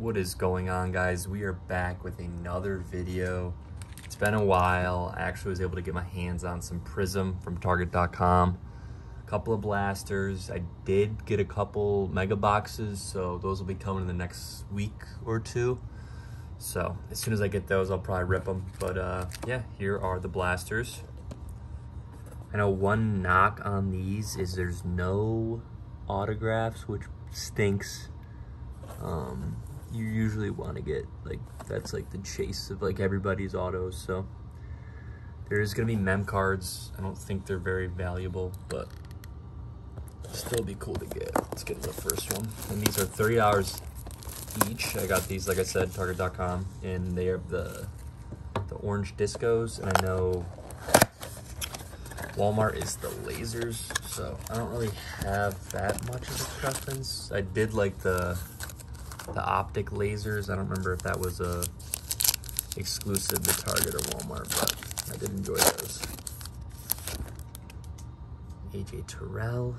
What is going on guys? We are back with another video. It's been a while. I actually was able to get my hands on some Prizm from Target.com. A couple of blasters. I did get a couple mega boxes, so those will be coming in the next week or two. So as soon as I get those, I'll probably rip them. But uh, yeah, here are the blasters. I know one knock on these is there's no autographs, which stinks. Um, you usually want to get like that's like the chase of like everybody's autos. So there is gonna be mem cards. I don't think they're very valuable, but still be cool to get. Let's get the first one. And these are thirty dollars each. I got these, like I said, Target.com, and they are the the orange discos, and I know Walmart is the lasers, so I don't really have that much of a preference. I did like the the optic lasers. I don't remember if that was a exclusive to Target or Walmart, but I did enjoy those. AJ Terrell.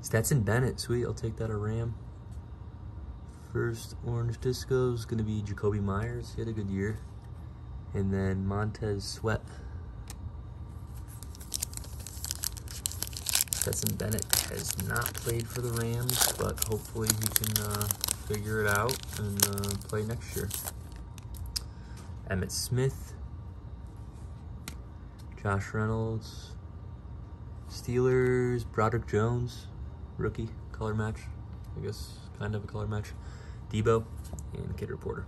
Stetson Bennett, sweet, I'll take that a Ram. First orange disco is gonna be Jakobi Meyers, he had a good year. And then Montez Sweat. Stetson Bennett has not played for the Rams, but hopefully he can uh, figure it out and uh, play next year. Emmitt Smith, Josh Reynolds, Steelers, Broderick Jones, rookie, color match, I guess, kind of a color match. Deebo, and Kid Reporter.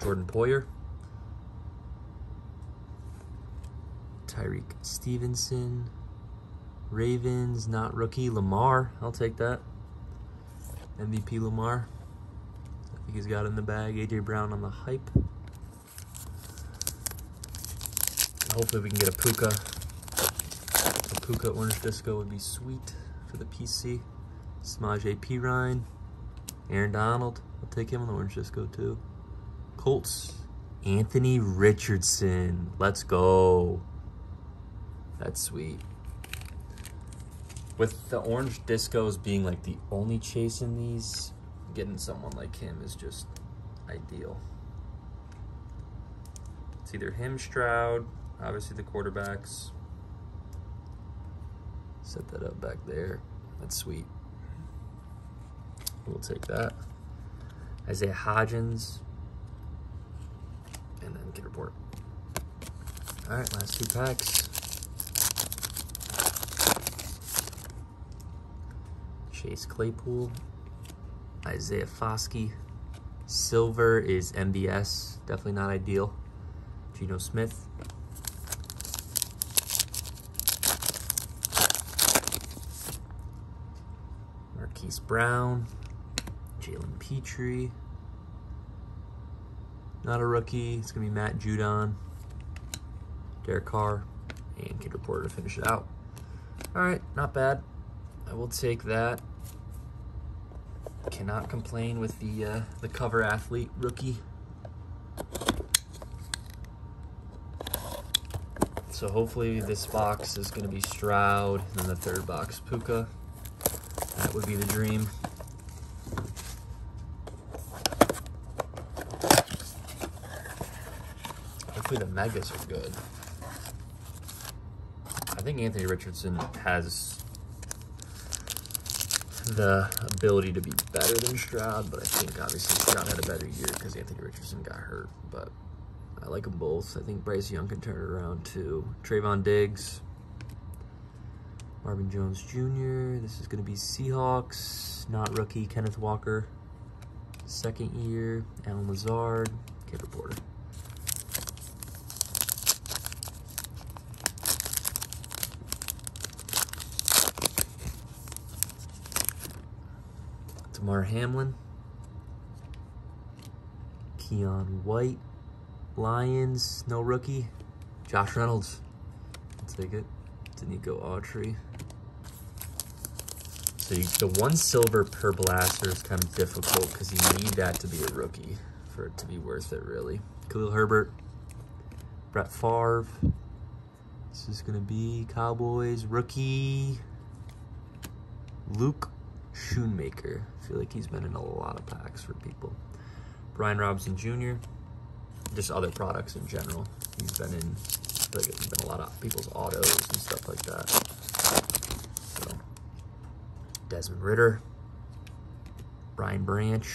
Jordan Poyer. Tyrique Stevenson. Ravens, not rookie. Lamar, I'll take that. MVP Lamar. I think he's got in the bag. AJ Brown on the hype. Hopefully we can get a Puka. A Puka Orange Disco would be sweet for the PC. Samaje Perine. Aaron Donald. I'll take him on the Orange Disco too. Colts. Anthony Richardson. Let's go. That's sweet. With the orange discos being like the only chase in these, getting someone like him is just ideal. It's either him, Stroud, obviously the quarterbacks. Set that up back there. That's sweet. We'll take that. Isaiah Hodgins, and then report. All right, last two packs. Chase Claypool, Isaiah Foskey. Silver is MBS, definitely not ideal. Geno Smith. Marquise Brown, Jalen Pitre. Not a rookie. It's going to be Matt Judon, Derek Carr, and Kid Reporter to finish it out. All right, not bad. I will take that. Cannot complain with the uh, the cover athlete rookie. So hopefully this box is going to be Stroud, and then the third box Puka. That would be the dream. Hopefully the megas are good. I think Anthony Richardson has the ability to be better than Stroud, but I think obviously Stroud had a better year because Anthony Richardson got hurt. But I like them both. I think Bryce Young can turn it around too. Trevon Diggs, Marvin Jones Jr. This is going to be Seahawks, not rookie. Kenneth Walker, second year. Allen Lazard, Kid Reporter. Damar Hamlin, Keion White, Lions, no rookie, Josh Reynolds, I'll take it, Denico Autry. So you, the one silver per blaster is kind of difficult because you need that to be a rookie for it to be worth it, really. Khalil Herbert, Brett Favre, This is gonna be Cowboys rookie Luke Schoonmaker. I feel like he's been in a lot of packs for people. Brian Robinson Jr. Just other products in general. He's been in, I like it's been a lot of people's autos and stuff like that. So, Desmond Ridder. Brian Branch,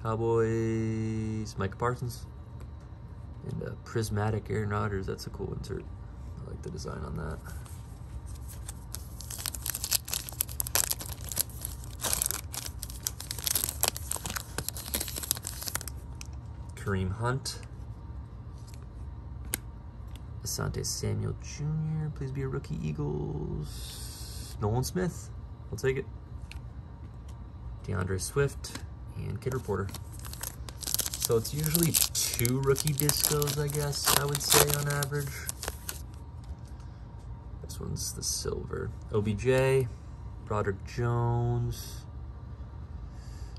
Cowboys, Micah Parsons, and a prismatic Aaron Rodgers. That's a cool insert. I like the design on that. Kareem Hunt. Asante Samuel Jr. Please be a rookie Eagles. Nolan Smith. I'll take it. D'Andre Swift and Kid Reporter. So it's usually two rookie discos, I guess, I would say on average. This one's the silver. OBJ, Broderick Jones,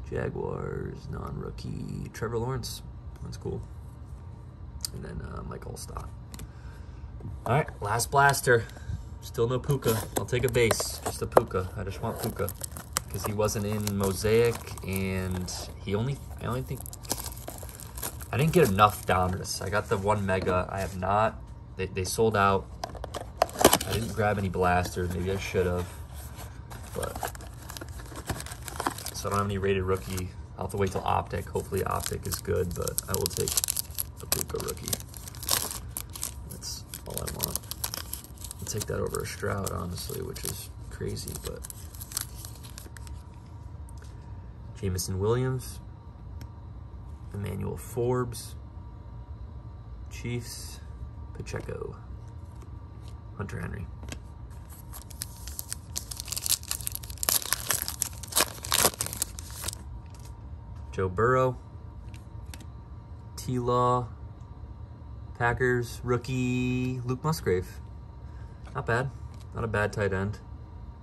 Jaguars, non-rookie, Trevor Lawrence. That's cool. And then uh, Mike Alstott. All right, last blaster. Still no Puka. I'll take a base, just a Puka. I just want Puka because he wasn't in Mosaic, and he only, I only think, I didn't get enough Donruss. I got the one Mega. I have not. They, they sold out. I didn't grab any blasters. Maybe I should have, but so I don't have any rated rookie. I'll have to wait till Optic. Hopefully Optic is good, but I will take a Puka rookie. That's all I want. I'll take that over a Stroud, honestly, which is crazy, but Jameson Williams, Emmanuel Forbes, Chiefs, Pacheco, Hunter Henry. Joe Burrow, T-Law, Packers, rookie Luke Musgrave. Not bad. Not a bad tight end.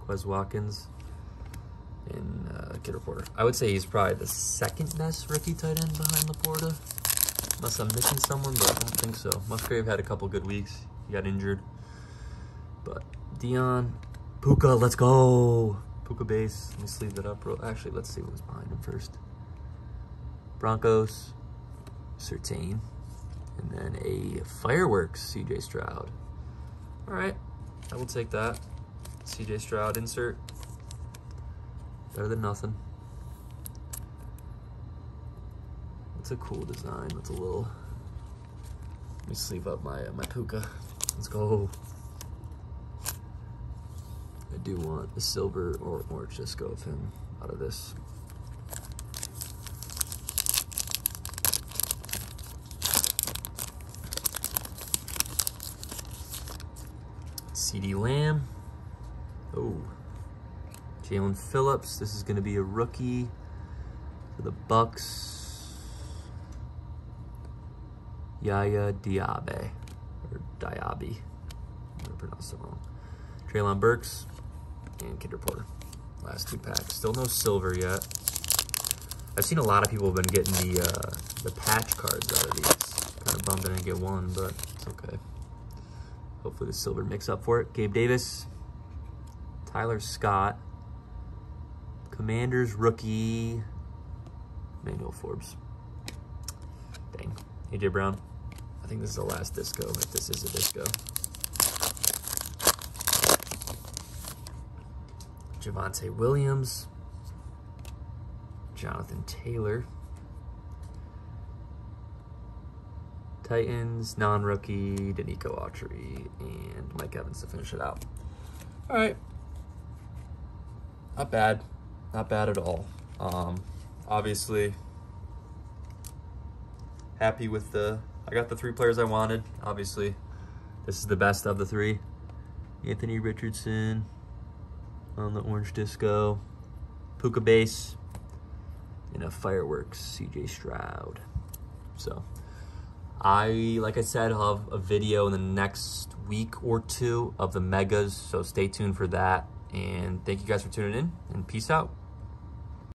Quez Watkins, in uh, Kid Reporter. I would say he's probably the second best rookie tight end behind Laporta. Unless I'm missing someone, but I don't think so. Musgrave had a couple good weeks. He got injured. But Dion, Puka, let's go. Puka base. Let me sleeve that up. Real. Actually, let's see what was behind him first. Broncos, Surtain, and then a Fireworks CJ Stroud. All right, I will take that. CJ Stroud insert. Better than nothing. It's a cool design. It's a little. Let me sleeve up my uh, my puka. Let's go. I do want the silver or orange disco of him out of this. CeeDee Lamb. Oh. Jaelan Phillips. This is going to be a rookie for the Bucs. Yaya Diaby. Or Diaby. I'm going to pronounce it wrong. Treylon Burks and Kid Reporter. Last two packs. Still no silver yet. I've seen a lot of people have been getting the uh, the patch cards out of these. Kind of bummed I didn't get one, but it's okay. Hopefully the silver makes up for it. Gabe Davis, Tyler Scott, Commanders rookie, Manuel Forbes. Dang. AJ Brown. I think this is the last disco, if this is a disco. Javonte Williams. Jonathan Taylor. Titans, non-rookie, Denico Autry, and Mike Evans to finish it out. All right. Not bad. Not bad at all. Um, obviously, happy with the, I got the three players I wanted. Obviously, this is the best of the three. Anthony Richardson on the orange disco, Puka Bass. and a fireworks CJ Stroud. So, I, like I said, I'll have a video in the next week or two of the megas, so stay tuned for that. And thank you guys for tuning in, and peace out.